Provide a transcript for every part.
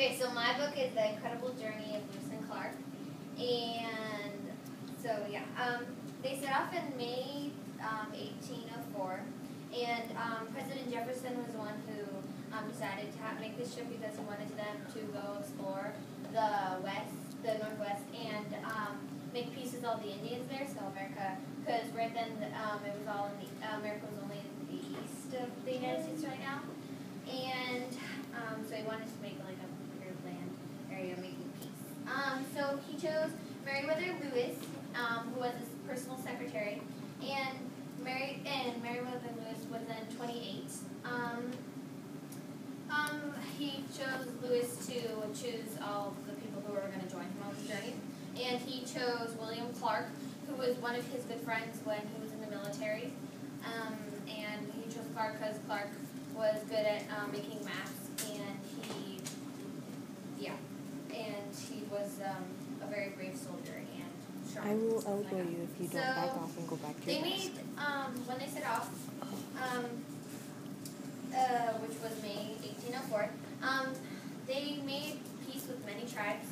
Okay, so my book is The Incredible Journey of Lewis and Clark. And so, yeah, um, they set off in May um, 1804. And um, President Jefferson was the one who um, decided to have, make this trip because he wanted them to go explore the west, the northwest, and um, make peace with all the Indians there. So America, because right then um, it was all in the uh, America was only in the east of the United States right now, and so he wanted to make like a bigger land area making peace. Um, so he chose Meriwether Lewis, um, who was his personal secretary, and Mary and Meriwether Lewis was then 28. Um, um, he chose Lewis to choose all the people who were going to join him on the journey, and he chose William Clark, who was one of his good friends when he was in the military. Um, and he chose Clark because Clark was good at um, making maps, and he, yeah, and he was um, very brave soldier and strong. I will like elbow you if you don't So, back off and go back to your They made um, when they set off, um, uh, which was May 1804. Um, they made peace with many tribes,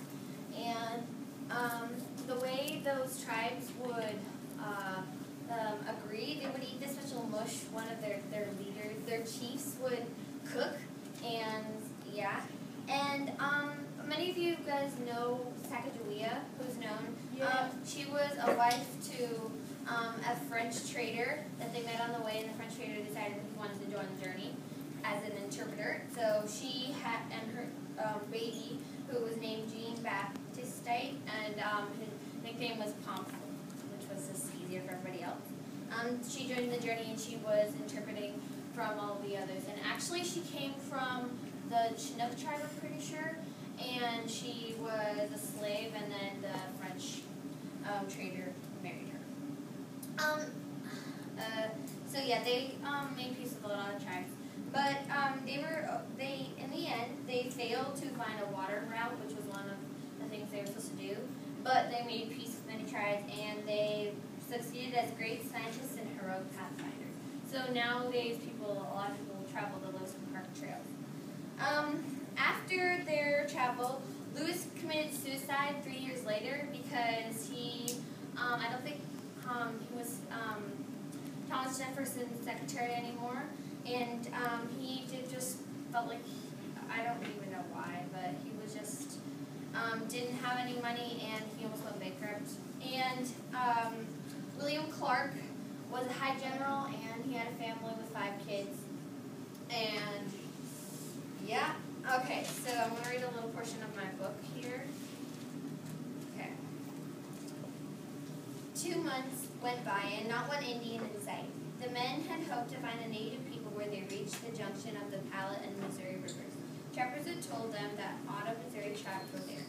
and um, the way those tribes would uh, um, agree, they would eat this special mush. One of their their leaders, their chiefs, would cook, and yeah, and um, many of you guys know Sacagawea, who's known. Um, she was a wife to um, a French trader that they met on the way, and the French trader decided that he wanted to join the journey as an interpreter. So she had and her um, baby, who was named Jean Baptiste, and um, his nickname was Pomp, which was just easier for everybody else. Um, she joined the journey, and she was interpreting from all the others. And actually, she came from the Chinook tribe, I'm pretty sure, and she was a slave, and then the French um, trader married her. Um, uh, so yeah, they um, made peace with a lot of tribes, but um, they were they in the end they failed to find a water route, which was one of the things they were supposed to do. But they made peace with many tribes, and they succeeded as great scientists and heroic pathfinders. So nowadays, people a lot of people travel the Lewis and Clark trails. Um, after their travel, Lewis committed suicide three years later because he, um, I don't think um, he was um, Thomas Jefferson's secretary anymore, and um, he did just felt like I don't even know why, but he was just um, didn't have any money and he almost went bankrupt. And William Clark was a high general and he had a family with five kids. And yeah, so I'm gonna read a little portion of my book here. Okay. Two months went by and not one Indian in sight. The men had hoped to find the native people where they reached the junction of the Platte and Missouri rivers. Trappers had told them that Otto, Missouri tribes were there.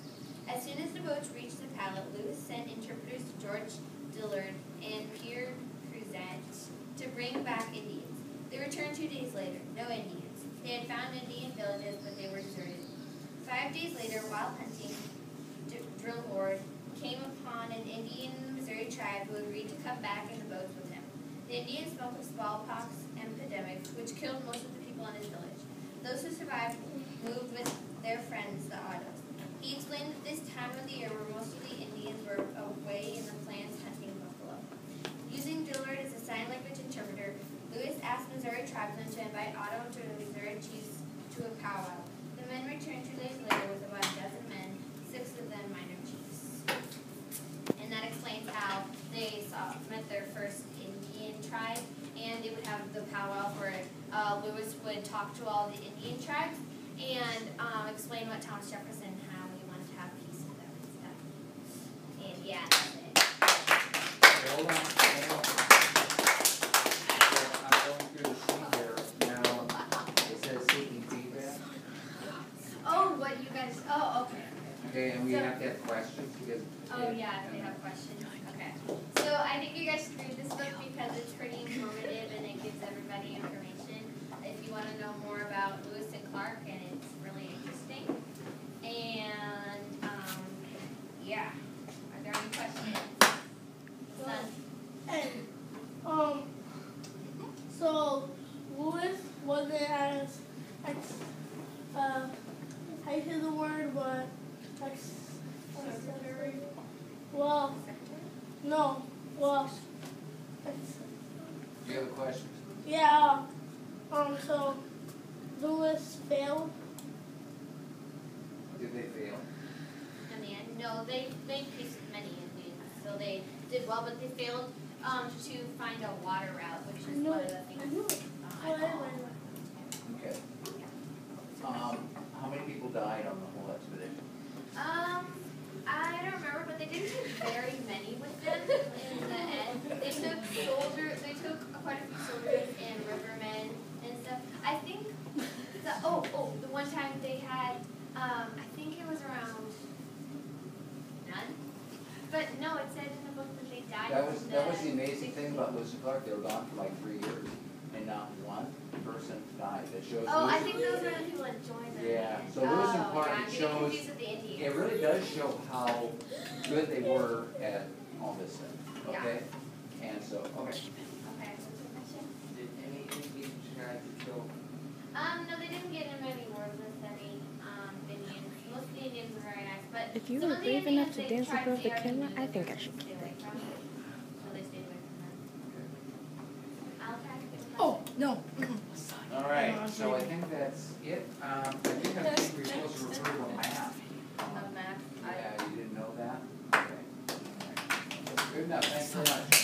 As soon as the boats reached the Platte, Lewis sent interpreters to George Dillard and Pierre Cruzat to bring back Indians. They returned two days later. No Indians. They had found Indian villages, but they were deserted. Five days later, while hunting, D- Drouillard came upon an Indian Missouri tribe who agreed to come back in the boats with him. The Indians spoke of smallpox epidemic, which killed most of the people in his village. Those who survived moved with their friends, the Ottos. He explained that this time of the year where most of the Indians were away in the plains hunting buffalo. Using Dillard as a sign language interpreter, Lewis asked Missouri tribesmen to invite Otto and the Missouri chiefs to a powwow. The men returned two days later with about a dozen men, six of them minor chiefs. And that explains how they saw met their first Indian tribe, and they would have the powwow where uh, Lewis would talk to all the Indian tribes and um, explain what Thomas Jefferson how he wanted to have peace with them and stuff. And yeah, that's it. Hold on, hold on. I'm going through the sheet here, now, it says seeking feedback, Oh, what you guys? Oh, okay. okay, and we So- have to have questions, because. Oh yeah, if they have questions. Okay. So I think you guys should read this book because it's pretty informative and it gives everybody information. If you want to know more about Lewis and Clark, and it's really interesting. And um, yeah. Are there any questions? Son? And um, so Lewis wasn't as ex, uh, how you say the word, but ex- well, no, well, Do you have a question? yeah. Um, so Lewis failed. Did they fail? In the end, no, they made peace with many Indians, so they did well, but they failed um, to find a water route, which is No, one of the I things. knew it. uh, Oh, I anyway, call. Okay. Um, how many people died on the whole expedition? Um, I don't remember, but they didn't take very many with them in the end. They took soldiers, they took quite a few soldiers and rivermen and stuff. I think the oh oh the one time they had um I think it was around none. But no, it said in the book that they died. That was, that was the amazing thing about Lewis and Clark, they were gone for like three years, and not one person died, that shows. Oh, I think those are the people that joined them. Yeah, so Lewis and oh, Clark, yeah, it shows- It really does show how good they were at all this stuff, Yeah. okay? And so, okay. Okay, what's your question? Did any Indians try to kill? Um, no, they didn't get in any wars with any um, Indians. Most of the Indians were very nice, but If you were brave enough to dance in front of the camera, I think I should stay away from them. So they stayed away from them. I'll try to get a Oh no. All right, so I think that's it, um, I think I'm think we're supposed to approve a map. question. Of math. I- Yeah, you didn't know that? Okay. All right. Good enough, thanks very much.